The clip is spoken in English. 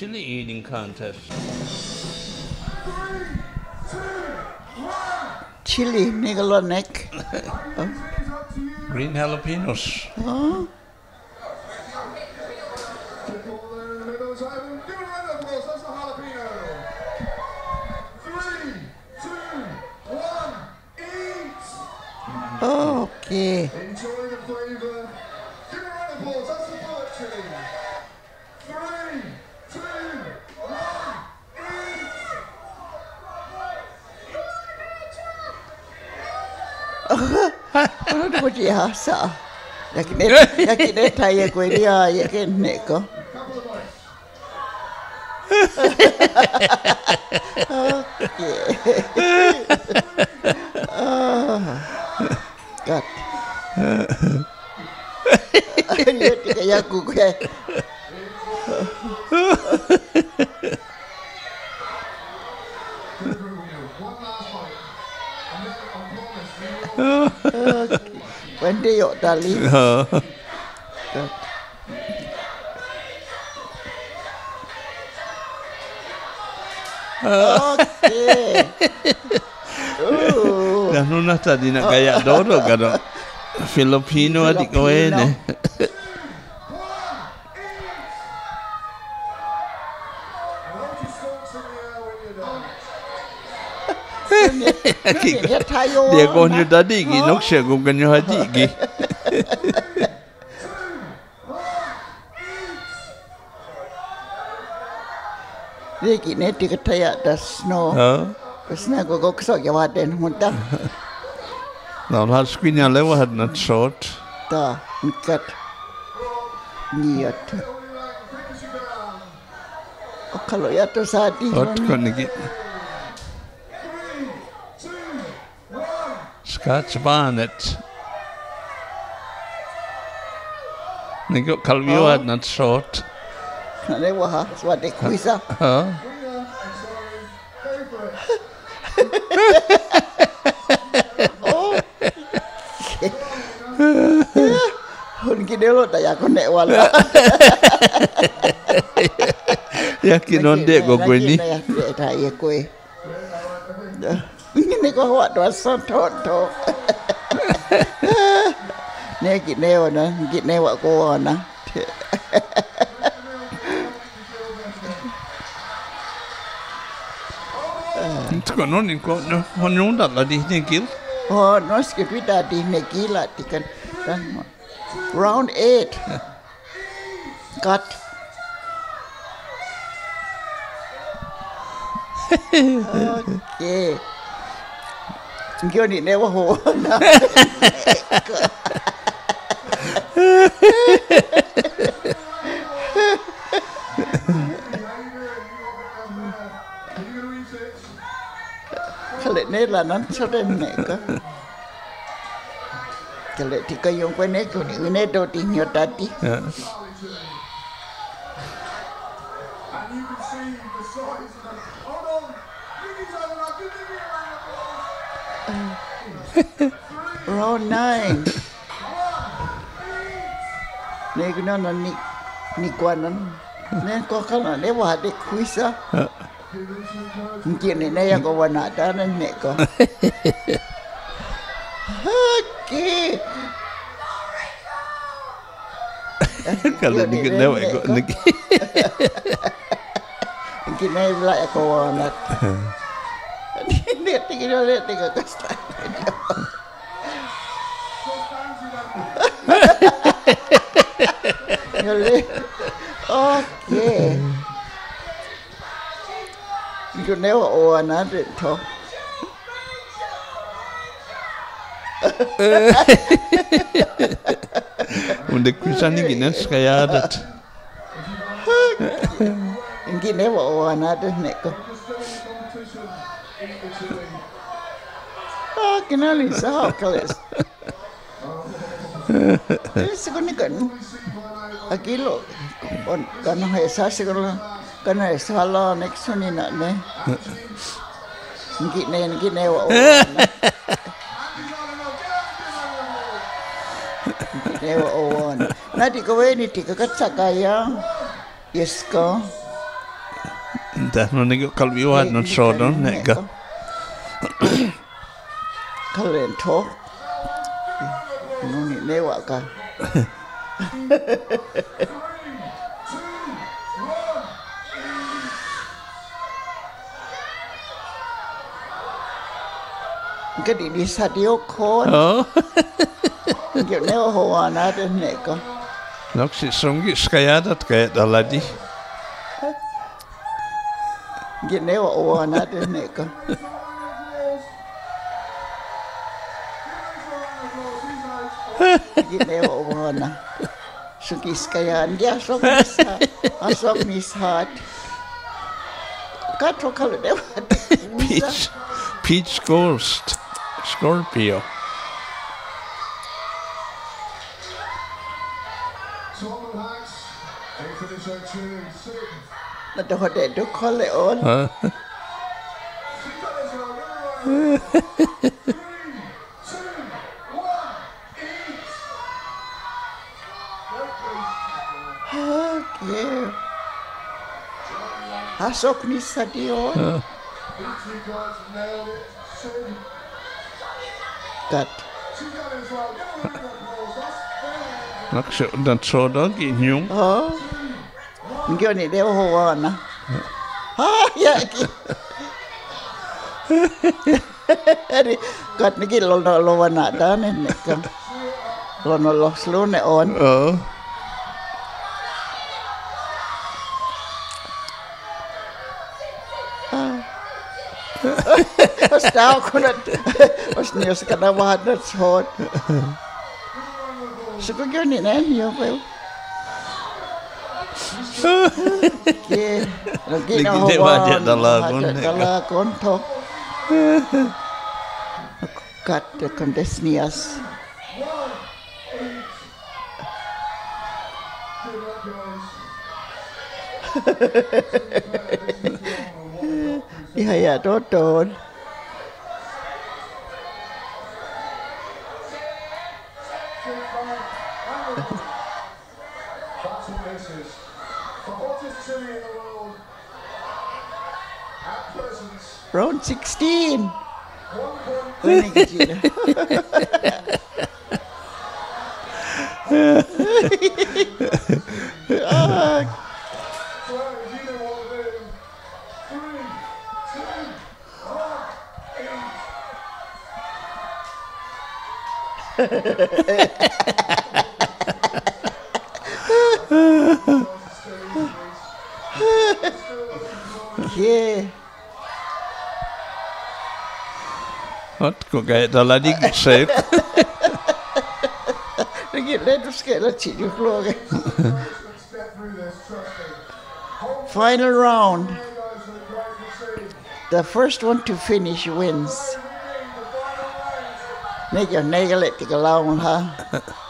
chili eating contest. Chili Nigalonek. Green jalapenos. Oh, kujiasa. Ja knet, ja knethän joku lihaa ja kenneko. Kat. Nyt ja joku yo dali. Oh. Oke. Uh. Dan una nak kayak doro kan, Filipino adik kau ini. Dia tayo. Dia konyo tadi ki noksya ko kanyo haji ki. Dia ki ne ti kataya das no. Das na go go so ya waten hunta. Na har skuinja lewa had nat short. Da, mikat. Niat. Kalau ya tersadi. Ot koniki. Ot. Ni. Scotch bonnet. Ni kau kalviwat nat short. Nak lewat ha. Swat dek kuisa. Ha. Oh. Hun kini lo tak ya konek wala. Yakin onde kau kau ni. Ya, dek tak ya Niko hoatwa santoto. Ne ginewa na, ginewa koa na. Tiko no niko, honyunda la dihne gil? Oh, no skipita dihne gila tikan. Round eight. Cut. okay. kêu nị nè quá hồ. Cái lệ nết là nó cho đêm này cơ? Cái lệ thì cái dùng cái nết của nữ nết đâu thì nhiều ta đi And you can see the size of the a round of applause. Round nine. Ne ko na na ni ni kwa nan. Ne ko kala ne wa de kuisa. Mungkin ni ya ko wana ta na ne ko. Okay. Kalau ni kau lewat kau ni. Mungkin na bila ya ko wana. Liettikin jo, liettikö tästä? det li- Okei. Okay. Du never overnatted, Tom. Undekusaninginen skriadet. Ingineva overnatted, Nico. Fucking hell, he's a hopeless. Eso con ikan. Aquí lo con con esa se con con esa la nexon ni nada, ¿eh? Ngi ne ngi ne wa. Ngi ne wa Nanti kowe ni tiga kat sakaya. Yes kau inte. Nu är det nega. Kalau yang tak, nuni lewa. Kadi di sadio kon. Jangan lewa hawa nade neka. Nak si sungi skaya dat kaya daladi. Hahaha. Hoa na đến này có. Kiểu nếu hoa na. Sugis kaya dia sok nisa. Asok nisat. Katro kalau dia. Peach. Peach Ghost. Scorpio. Men då har det ändå Corleone. Ja. okay. Ja, så gnistrar det om. Das. Na schön, dann schau da gehen, Junge. 今日に両方はな早き Eli kat niki lono lowana tane nekang. On. Oh. Os tau. Os nios kada nen yo. Ihaya na Kat nias. Ya, dodon. Round 16. one point Ini kecil. Ah, Step through this, trust me. Final round. The first one to finish wins. Make your nail it tiga lawan ha.